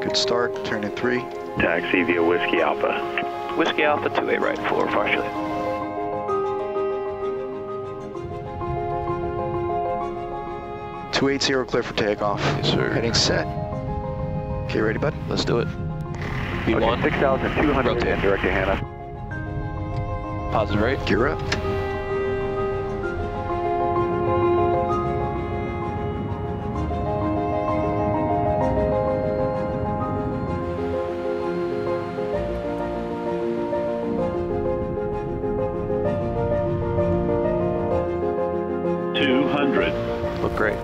good start. Turn in three. Taxi via Whiskey Alpha. Whiskey Alpha 2A right, full Fox Juliet. Two eight zero clear for takeoff. Yes, sir. Heading set. Okay, ready, bud? Let's do it. Okay, V1, 6,200 Rotate. and direct to Hannah. positive rate. Gear up. Two hundred. Look great.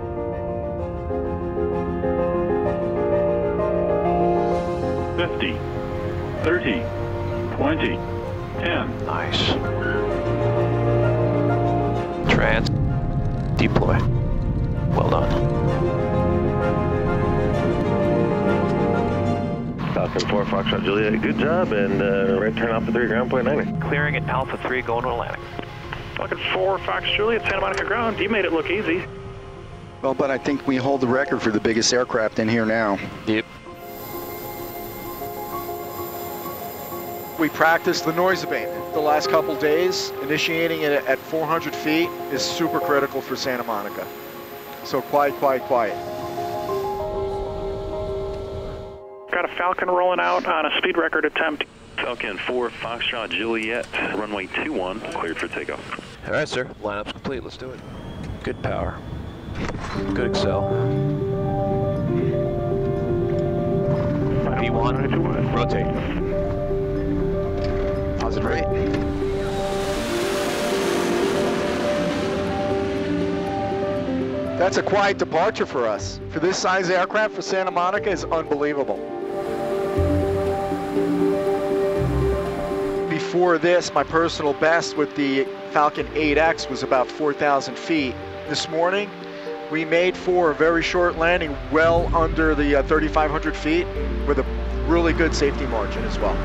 Fifty. Thirty. Twenty. Ten. Nice. Trans. Deploy. Well done. Falcon 4 Foxtrot Juliet, good job, and uh, right turn off the 3 ground point 90. Clearing at Alpha 3 going to Atlantic. Falcon 4, Fox Juliet, Santa Monica ground. You made it look easy. Well, but I think we hold the record for the biggest aircraft in here now. Yep. We practiced the noise abatement the last couple days. Initiating it at 400 feet is super critical for Santa Monica. So quiet, quiet, quiet. Got a Falcon rolling out on a speed record attempt. Falcon 4 Foxtrot Juliet, runway 21, cleared for takeoff. All right, sir. Lineup's complete. Let's do it. Good power. Good accel. V1, rotate. Positive rate. That's a quiet departure for us. For this size aircraft for Santa Monica is unbelievable. Before this, my personal best with the Falcon 8X was about 4,000 feet. This morning, we made for a very short landing well under the uh, 3,500 feet with a really good safety margin as well.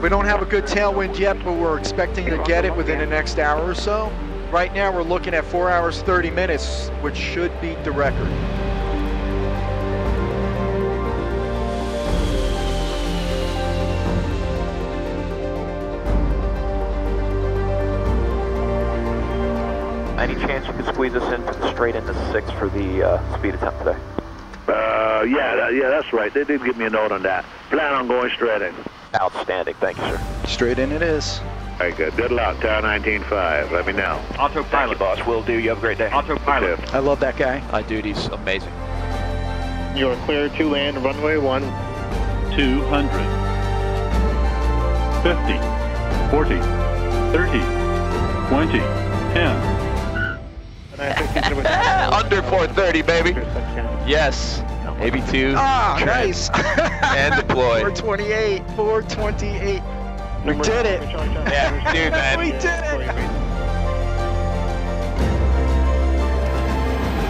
We don't have a good tailwind yet, but we're expecting to get it within the next hour or so. Right now, we're looking at 4 hours 30 minutes, which should beat the record. any chance you could squeeze us in straight into six for the uh, speed attempt today? Uh, yeah, that, yeah, that's right. They did give me a note on that. Plan on going straight in. Outstanding. Thank you, sir. Straight in it is. All right, good. Good luck. Tower 19.5. Let me know. Autopilot. boss. Will do. You have a great day. Autopilot. I love that guy. I do. He's amazing. You're clear to land runway one. 200. 50, 40, 30, 20, 10, Under 430, baby. Yes. Maybe two. Ah, nice. And deploy. 428, 428. We did it. Yeah, dude, man. We did it.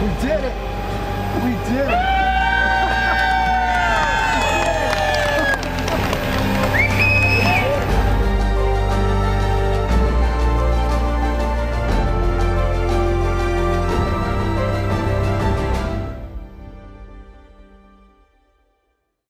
We did it. We did it.